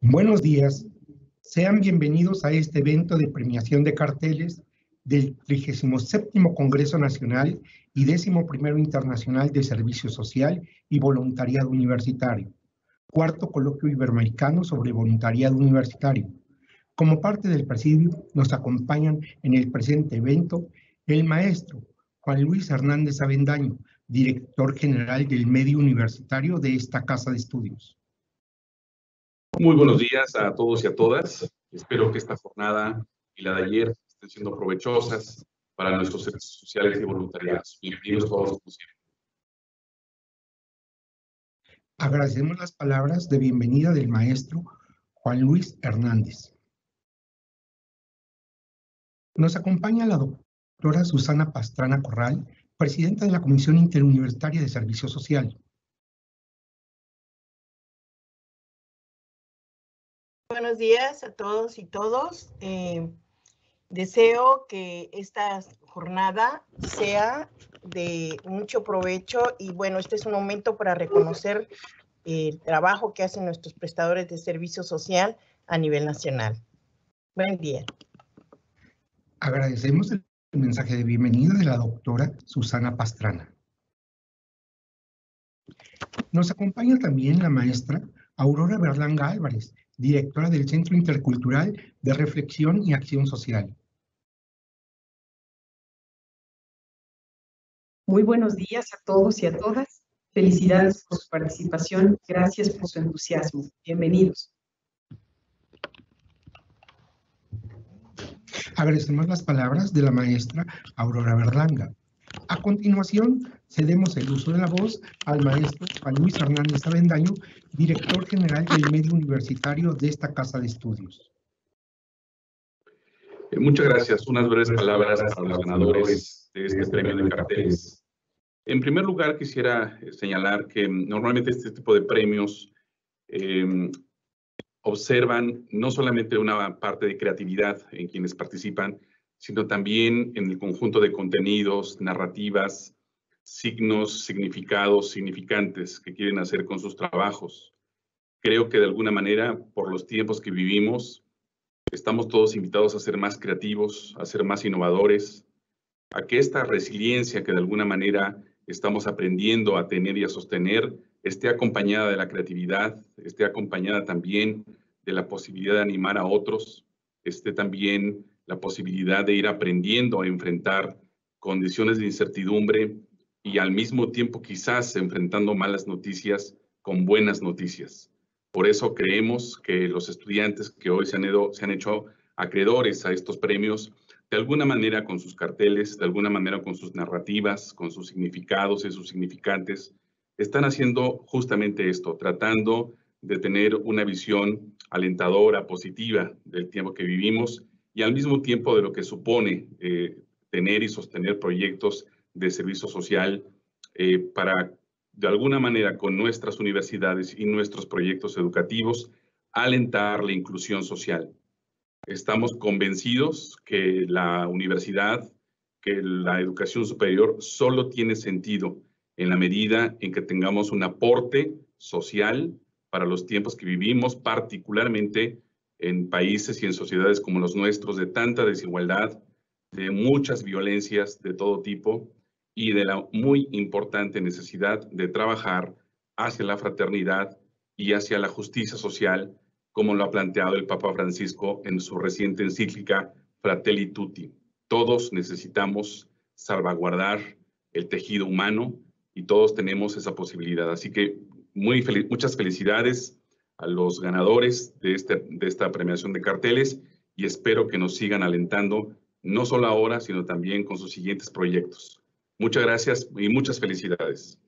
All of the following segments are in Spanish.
Buenos días. Sean bienvenidos a este evento de premiación de carteles del 37 Congreso Nacional y 11 Internacional de Servicio Social y Voluntariado Universitario, cuarto coloquio iberoamericano sobre voluntariado universitario. Como parte del presidio, nos acompañan en el presente evento el maestro Juan Luis Hernández Avendaño, director general del medio universitario de esta casa de estudios. Muy buenos días a todos y a todas. Espero que esta jornada y la de ayer estén siendo provechosas para nuestros servicios sociales y voluntariados. Bienvenidos todos como siempre. Agradecemos las palabras de bienvenida del maestro Juan Luis Hernández. Nos acompaña la doctora Susana Pastrana Corral, presidenta de la Comisión Interuniversitaria de Servicio Social. Buenos días a todos y todos. Eh, deseo que esta jornada sea de mucho provecho y bueno, este es un momento para reconocer el trabajo que hacen nuestros prestadores de servicio social a nivel nacional. Buen día. Agradecemos el mensaje de bienvenida de la doctora Susana Pastrana. Nos acompaña también la maestra Aurora Berlanga Álvarez, directora del Centro Intercultural de Reflexión y Acción Social. Muy buenos días a todos y a todas. Felicidades por su participación. Gracias por su entusiasmo. Bienvenidos. Agradecemos las palabras de la maestra Aurora Berlanga. A continuación, cedemos el uso de la voz al maestro Juan Luis Hernández Avendaño, director general del medio universitario de esta casa de estudios. Eh, muchas gracias. Unas breves palabras para los ganadores de este premio de carteles. En primer lugar, quisiera eh, señalar que normalmente este tipo de premios eh, observan no solamente una parte de creatividad en quienes participan, sino también en el conjunto de contenidos, narrativas, signos, significados, significantes que quieren hacer con sus trabajos. Creo que de alguna manera, por los tiempos que vivimos, estamos todos invitados a ser más creativos, a ser más innovadores, a que esta resiliencia que de alguna manera estamos aprendiendo a tener y a sostener esté acompañada de la creatividad, esté acompañada también de la posibilidad de animar a otros, esté también la posibilidad de ir aprendiendo a enfrentar condiciones de incertidumbre y al mismo tiempo quizás enfrentando malas noticias con buenas noticias. Por eso creemos que los estudiantes que hoy se han, hecho acreedores a estos premios, de alguna manera con sus carteles, de alguna manera con sus narrativas, con sus significados y sus significantes, están haciendo justamente esto, tratando de tener una visión alentadora, positiva del tiempo que vivimos y al mismo tiempo de lo que supone eh, tener y sostener proyectos de servicio social eh, para, de alguna manera, con nuestras universidades y nuestros proyectos educativos, alentar la inclusión social. Estamos convencidos que la universidad, que la educación superior solo tiene sentido en la medida en que tengamos un aporte social para los tiempos que vivimos, particularmente en países y en sociedades como los nuestros, de tanta desigualdad, de muchas violencias de todo tipo y de la muy importante necesidad de trabajar hacia la fraternidad y hacia la justicia social, como lo ha planteado el Papa Francisco en su reciente encíclica Fratelli Tutti. Todos necesitamos salvaguardar el tejido humano y todos tenemos esa posibilidad. Así que muy muchas felicidades a los ganadores de, este, de esta premiación de carteles y espero que nos sigan alentando, no solo ahora, sino también con sus siguientes proyectos. Muchas gracias y muchas felicidades.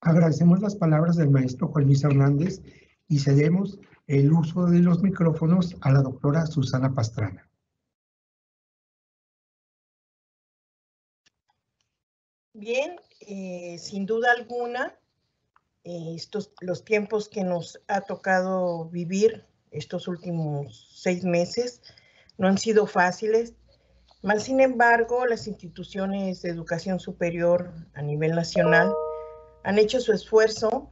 Agradecemos las palabras del maestro Juan Luis Hernández y cedemos el uso de los micrófonos a la doctora Susana Pastrana. Bien, eh, sin duda alguna, estos, los tiempos que nos ha tocado vivir estos últimos seis meses no han sido fáciles, mas sin embargo las instituciones de educación superior a nivel nacional han hecho su esfuerzo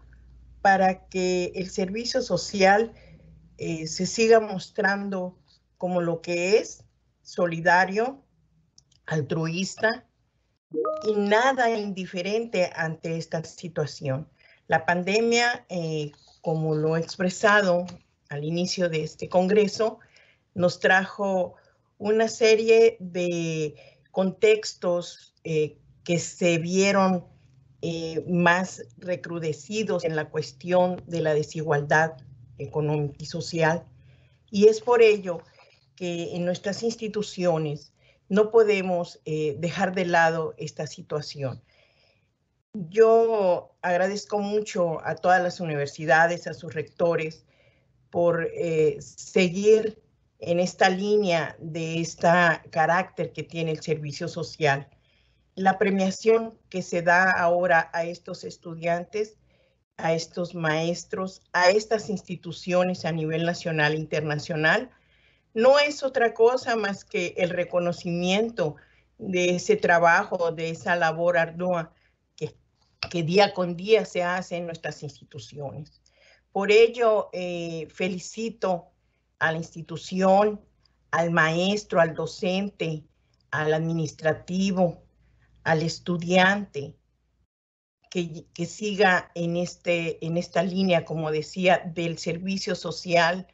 para que el servicio social eh, se siga mostrando como lo que es, solidario, altruista y nada indiferente ante esta situación. La pandemia, eh, como lo he expresado al inicio de este Congreso, nos trajo una serie de contextos eh, que se vieron eh, más recrudecidos en la cuestión de la desigualdad económica y social. Y es por ello que en nuestras instituciones no podemos dejar de lado esta situación. Yo agradezco mucho a todas las universidades, a sus rectores, por eh, seguir en esta línea de este carácter que tiene el servicio social. La premiación que se da ahora a estos estudiantes, a estos maestros, a estas instituciones a nivel nacional e internacional, no es otra cosa más que el reconocimiento de ese trabajo, de esa labor ardua que día con día se hace en nuestras instituciones. Por ello, eh, felicito a la institución, al maestro, al docente, al administrativo, al estudiante, que, que, siga en, este, en esta línea, como decía, del servicio social,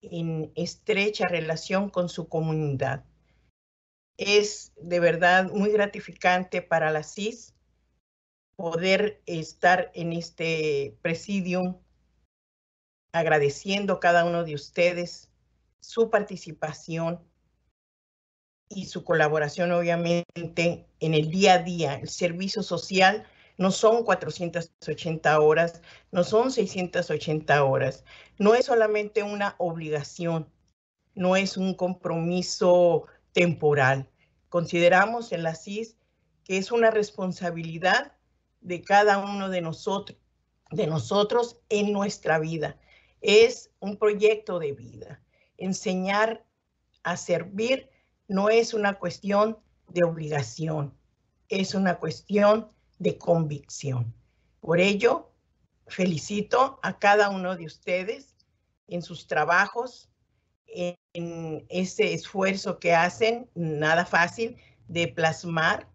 en estrecha relación con su comunidad. Es de verdad muy gratificante para la CIS poder estar en este presidium agradeciendo a cada uno de ustedes su participación y su colaboración, obviamente, en el día a día. El servicio social no son 480 horas, no son 680 horas. No es solamente una obligación, no es un compromiso temporal. Consideramos en la CIS que es una responsabilidad de cada uno de nosotros, de nosotros en nuestra vida. Es un proyecto de vida. Enseñar a servir no es una cuestión de obligación, es una cuestión de convicción. Por ello, felicito a cada uno de ustedes en sus trabajos, en ese esfuerzo que hacen, nada fácil, de plasmar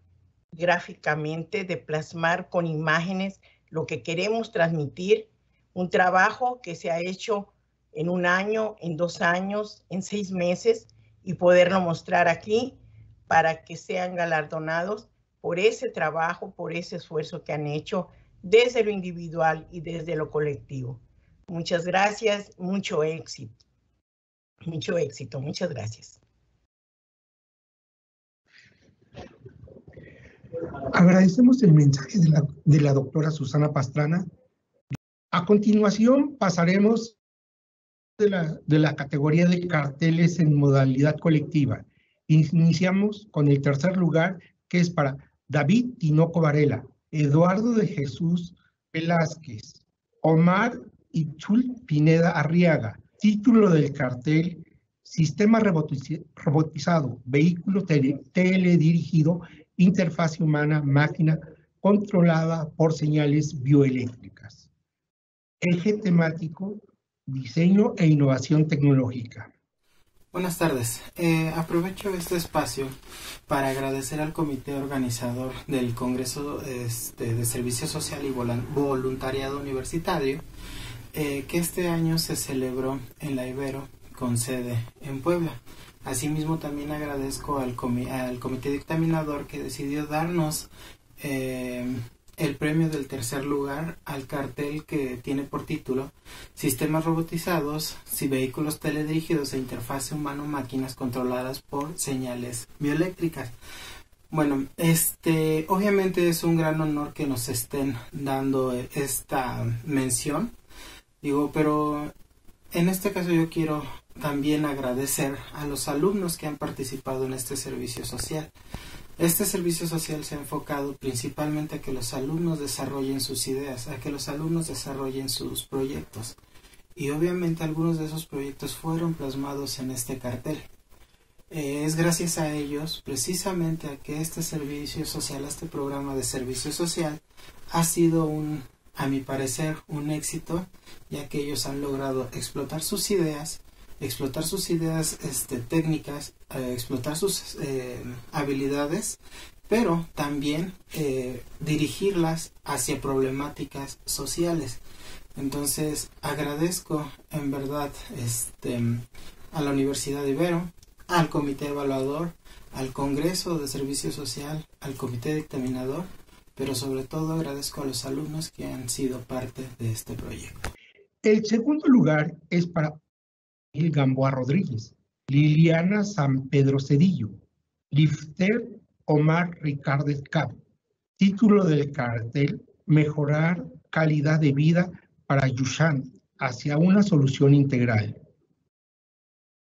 gráficamente, de plasmar con imágenes lo que queremos transmitir, un trabajo que se ha hecho en un año, en dos años, en seis meses y poderlo mostrar aquí para que sean galardonados por ese trabajo, por ese esfuerzo que han hecho desde lo individual y desde lo colectivo. Muchas gracias, mucho éxito. Mucho éxito, muchas gracias. Agradecemos el mensaje de la, de doctora Susana Pastrana. A continuación pasaremos de la, de la categoría de carteles en modalidad colectiva. Iniciamos con el tercer lugar, que es para David Tinoco Varela, Eduardo de Jesús Velázquez, Omar Ichul Pineda Arriaga. Título del cartel, Sistema robotizado, vehículo teledirigido, interfaz humana, máquina controlada por señales bioeléctricas. Eje temático, diseño e innovación tecnológica. Buenas tardes. Eh, aprovecho este espacio para agradecer al comité organizador del Congreso este, de Servicio Social y Voluntariado Universitario eh, que este año se celebró en la Ibero con sede en Puebla. Asimismo también agradezco al, al comité dictaminador que decidió darnos eh, el premio del tercer lugar al cartel que tiene por título Sistemas robotizados y vehículos teledirigidos e interfase humano-máquinas controladas por señales bioeléctricas. Bueno, este obviamente es un gran honor que nos estén dando esta mención. Digo, pero en este caso yo quiero también agradecer a los alumnos que han participado en este servicio social. Este servicio social se ha enfocado principalmente a que los alumnos desarrollen sus ideas, a que los alumnos desarrollen sus proyectos. Y obviamente algunos de esos proyectos fueron plasmados en este cartel. Eh, es gracias a ellos, precisamente a que este servicio social, este programa de servicio social, ha sido un a mi parecer, un éxito, ya que ellos han logrado explotar sus ideas, explotar sus ideas este, técnicas, eh, explotar sus eh, habilidades, pero también eh, dirigirlas hacia problemáticas sociales. Entonces, agradezco en verdad este, a la Universidad de Ibero, al Comité Evaluador, al Congreso de Servicio Social, al Comité Dictaminador, pero sobre todo agradezco a los alumnos que han sido parte de este proyecto. El segundo lugar es para el Gamboa Rodríguez, Liliana San Pedro Cedillo, Lifter Omar Ricardo Cap. Título del cartel, Mejorar calidad de vida para Yushan hacia una solución integral.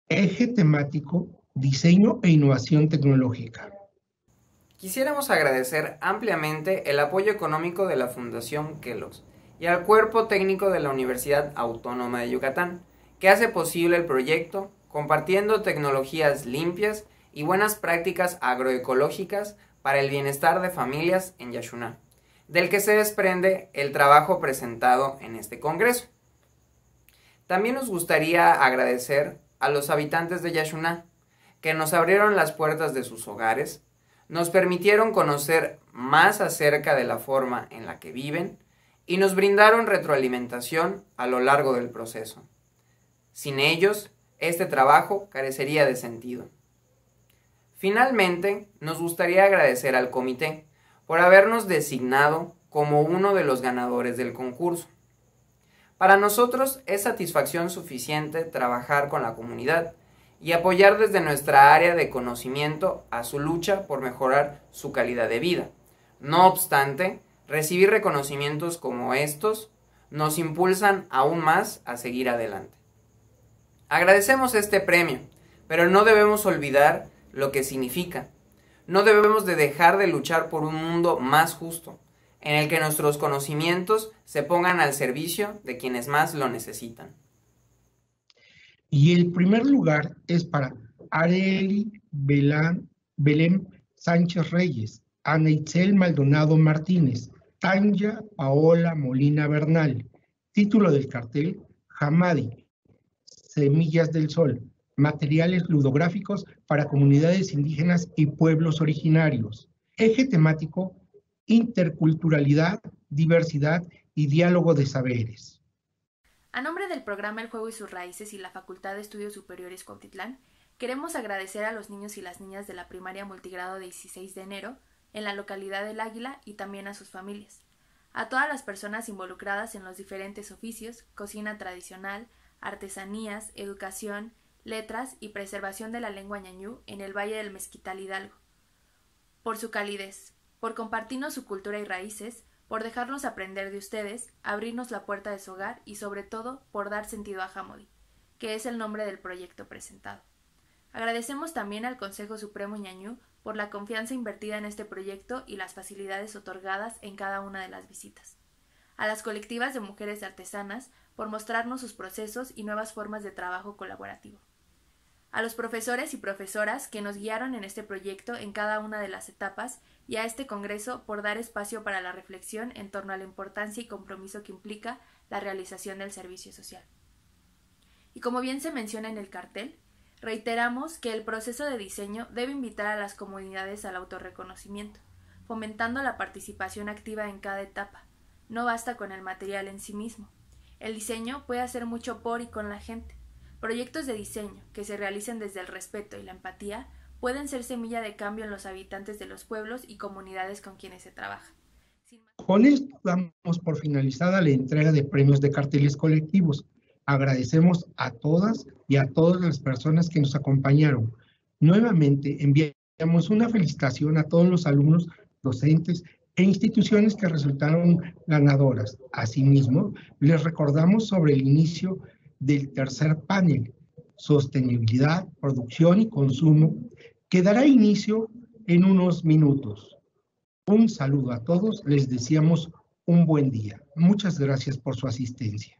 Eje temático, diseño e innovación tecnológica. Quisiéramos agradecer ampliamente el apoyo económico de la Fundación Kelos y al cuerpo técnico de la Universidad Autónoma de Yucatán, que hace posible el proyecto compartiendo tecnologías limpias y buenas prácticas agroecológicas para el bienestar de familias en Yashuná del que se desprende el trabajo presentado en este Congreso. También nos gustaría agradecer a los habitantes de Yashuná, que nos abrieron las puertas de sus hogares, nos permitieron conocer más acerca de la forma en la que viven y nos brindaron retroalimentación a lo largo del proceso. Sin ellos, este trabajo carecería de sentido. Finalmente, nos gustaría agradecer al comité, por habernos designado como uno de los ganadores del concurso. Para nosotros es satisfacción suficiente trabajar con la comunidad y apoyar desde nuestra área de conocimiento a su lucha por mejorar su calidad de vida. No obstante, recibir reconocimientos como estos nos impulsan aún más a seguir adelante. Agradecemos este premio, pero no debemos olvidar lo que significa no debemos de dejar de luchar por un mundo más justo, en el que nuestros conocimientos se pongan al servicio de quienes más lo necesitan. Y el primer lugar es para Areli Belén, Belén Sánchez Reyes, Ana Itzel Maldonado Martínez, Tanya Paola Molina Bernal. Título del cartel, Hamadi, Semillas del Sol, materiales ludográficos para comunidades indígenas y pueblos originarios. Eje temático, interculturalidad, diversidad y diálogo de saberes. A nombre del programa El Juego y sus Raíces y la Facultad de Estudios Superiores Cuautitlán, queremos agradecer a los niños y las niñas de la primaria multigrado 16 de enero en la localidad del Águila y también a sus familias, a todas las personas involucradas en los diferentes oficios, cocina tradicional, artesanías, educación, letras y preservación de la lengua ñañú en el Valle del Mezquital Hidalgo. Por su calidez, por compartirnos su cultura y raíces, por dejarnos aprender de ustedes, abrirnos la puerta de su hogar y sobre todo por dar sentido a Hamodi, que es el nombre del proyecto presentado. Agradecemos también al Consejo Supremo ñañú por la confianza invertida en este proyecto y las facilidades otorgadas en cada una de las visitas. A las colectivas de mujeres artesanas por mostrarnos sus procesos y nuevas formas de trabajo colaborativo a los profesores y profesoras que nos guiaron en este proyecto en cada una de las etapas y a este Congreso por dar espacio para la reflexión en torno a la importancia y compromiso que implica la realización del servicio social. Y como bien se menciona en el cartel, reiteramos que el proceso de diseño debe invitar a las comunidades al autorreconocimiento, fomentando la participación activa en cada etapa. No basta con el material en sí mismo. El diseño puede hacer mucho por y con la gente Proyectos de diseño que se realicen desde el respeto y la empatía pueden ser semilla de cambio en los habitantes de los pueblos y comunidades con quienes se trabaja. Con esto damos por finalizada la entrega de premios de carteles colectivos. Agradecemos a todas y a todas las personas que nos acompañaron. Nuevamente enviamos una felicitación a todos los alumnos, docentes e instituciones que resultaron ganadoras. Asimismo, les recordamos sobre el inicio del tercer panel, sostenibilidad, producción y consumo, que dará inicio en unos minutos. Un saludo a todos, les deseamos un buen día. Muchas gracias por su asistencia.